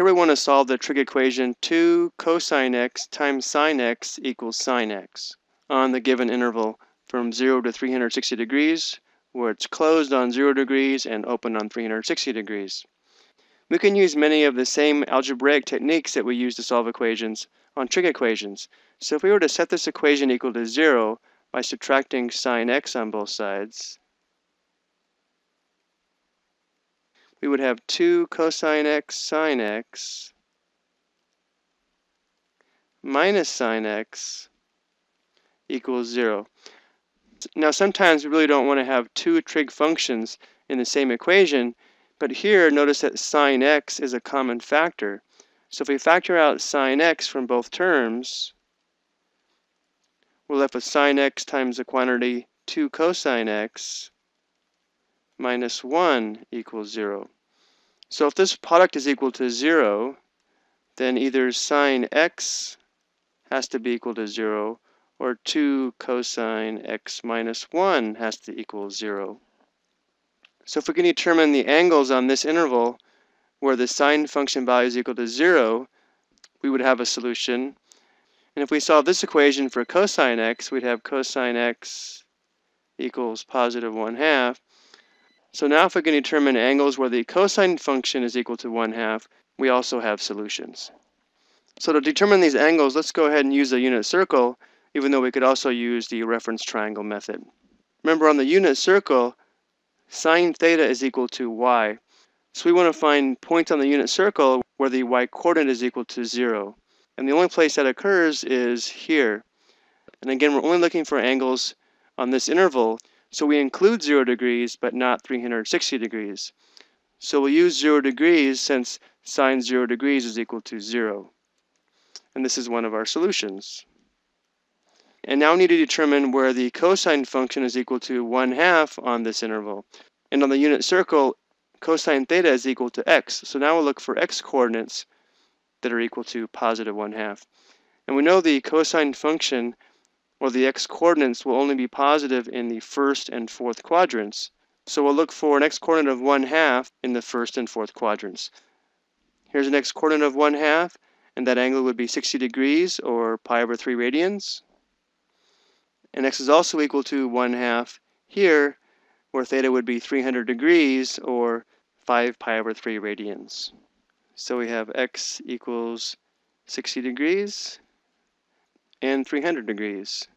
Here we want to solve the trig equation 2 cosine x times sine x equals sine x on the given interval from 0 to 360 degrees, where it's closed on 0 degrees and open on 360 degrees. We can use many of the same algebraic techniques that we use to solve equations on trig equations. So if we were to set this equation equal to 0 by subtracting sine x on both sides, we would have 2 cosine x sine x minus sine x equals 0. Now sometimes we really don't want to have two trig functions in the same equation, but here notice that sine x is a common factor. So if we factor out sine x from both terms, we're left with sine x times the quantity 2 cosine x minus 1 equals 0. So if this product is equal to 0, then either sine x has to be equal to 0 or 2 cosine x minus 1 has to equal 0. So if we can determine the angles on this interval where the sine function value is equal to 0, we would have a solution. And if we solve this equation for cosine x, we'd have cosine x equals positive 1 half. So now if we can determine angles where the cosine function is equal to 1 half, we also have solutions. So to determine these angles, let's go ahead and use the unit circle, even though we could also use the reference triangle method. Remember on the unit circle, sine theta is equal to y. So we want to find points on the unit circle where the y coordinate is equal to 0. And the only place that occurs is here. And again, we're only looking for angles on this interval so we include 0 degrees, but not 360 degrees. So we'll use 0 degrees since sine 0 degrees is equal to 0. And this is one of our solutions. And now we need to determine where the cosine function is equal to 1 half on this interval. And on the unit circle, cosine theta is equal to x. So now we'll look for x coordinates that are equal to positive 1 half. And we know the cosine function or the x-coordinates will only be positive in the first and fourth quadrants. So we'll look for an x-coordinate of 1 half in the first and fourth quadrants. Here's an x-coordinate of 1 half, and that angle would be 60 degrees, or pi over 3 radians. And x is also equal to 1 half here, where theta would be 300 degrees, or 5 pi over 3 radians. So we have x equals 60 degrees, and 300 degrees.